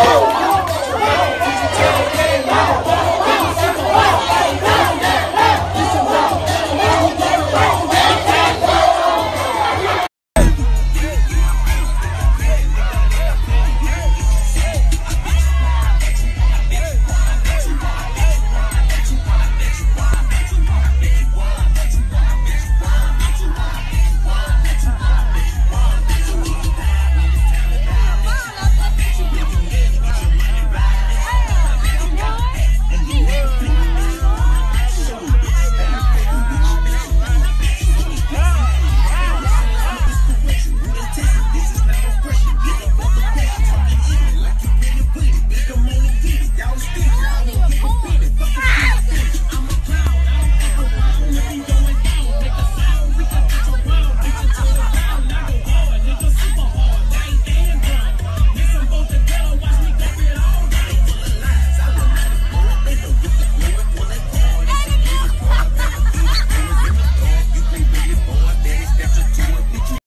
어.